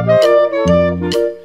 you.